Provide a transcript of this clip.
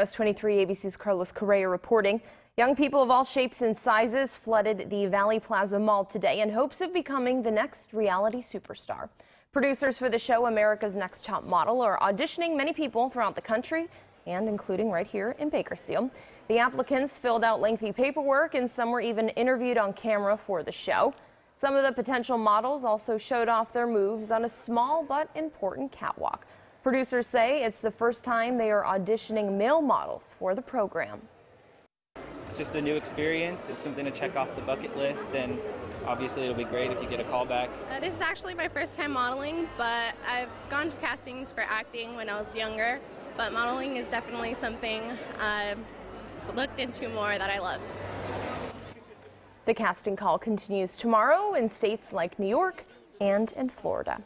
Was 23 ABC's Carlos Correa reporting. Young people of all shapes and sizes flooded the Valley Plaza Mall today in hopes of becoming the next reality superstar. Producers for the show America's Next Top Model are auditioning many people throughout the country and including right here in Bakersfield. The applicants filled out lengthy paperwork and some were even interviewed on camera for the show. Some of the potential models also showed off their moves on a small but important catwalk. Producers say it's the first time they are auditioning male models for the program. It's just a new experience. It's something to check off the bucket list, and obviously it'll be great if you get a call back. Uh, this is actually my first time modeling, but I've gone to castings for acting when I was younger. But modeling is definitely something I've looked into more that I love. The casting call continues tomorrow in states like New York and in Florida.